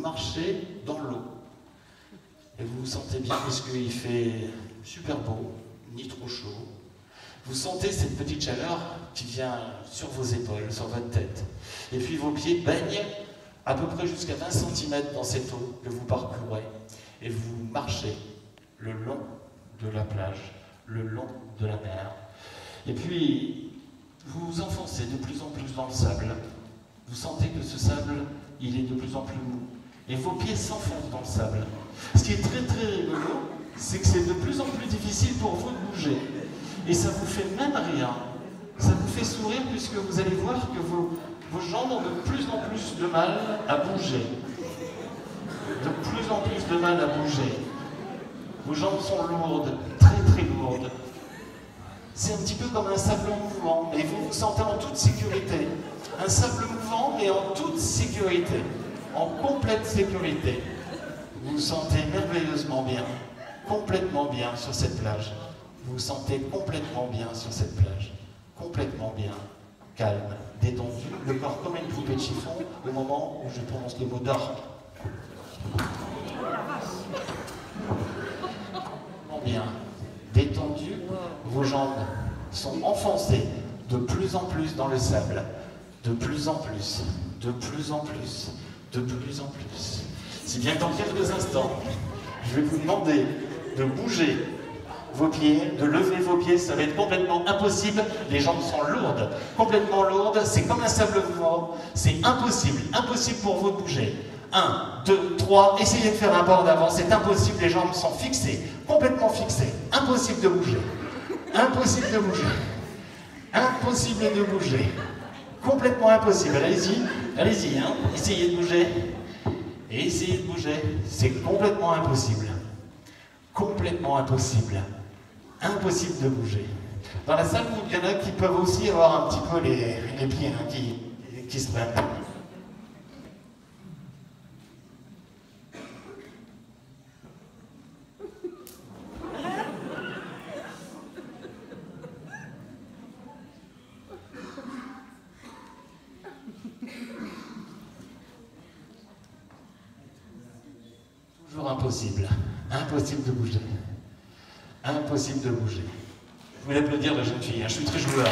marchez dans l'eau. Et vous vous sentez bien parce qu'il fait super beau, ni trop chaud. Vous sentez cette petite chaleur qui vient sur vos épaules, sur votre tête. Et puis vos pieds baignent à peu près jusqu'à 20 cm dans cette eau que vous parcourez. Et vous marchez le long de la plage, le long de la mer. Et puis, vous vous enfoncez de plus en plus dans le sable. Vous sentez que ce sable, il est de plus en plus mou. Et vos pieds s'enfoncent dans le sable. Ce qui est très très rigolo, c'est que c'est de plus en plus difficile pour vous de bouger. Et ça vous fait même rire. Ça vous fait sourire puisque vous allez voir que vos, jambes ont de plus en plus de mal à bouger. De plus en plus de mal à bouger. Vos jambes sont lourdes, très très lourdes. C'est un petit peu comme un sable mouvant, mais vous vous sentez en toute sécurité. Un sable mouvant, mais en toute sécurité, en complète sécurité. Vous vous sentez merveilleusement bien, complètement bien sur cette plage. Vous vous sentez complètement bien sur cette plage, complètement bien, calme, détendu, le corps comme une poupée de chiffon au moment où je prononce le mot d'or. Bien, détendu, vos jambes sont enfoncées de plus en plus dans le sable, de plus en plus, de plus en plus, de plus en plus. Si bien dans quelques instants, je vais vous demander de bouger vos pieds, de lever vos pieds, ça va être complètement impossible. Les jambes sont lourdes, complètement lourdes, c'est comme un sable mouvant, c'est impossible, impossible pour vous de bouger. 1, 2, 3, essayez de faire un bord d'avant, c'est impossible, les jambes sont fixées, complètement fixées, impossible de bouger, impossible de bouger, impossible de bouger, complètement impossible, allez-y, allez-y, hein. essayez de bouger, et essayez de bouger, c'est complètement impossible, complètement impossible, impossible de bouger. Dans la salle, il y en a qui peuvent aussi avoir un petit peu les, les pieds hein, qui, qui se prennent. Toujours impossible. Impossible de bouger. Impossible de bouger. Je voulais applaudir la jeune fille, hein. je suis très joueur.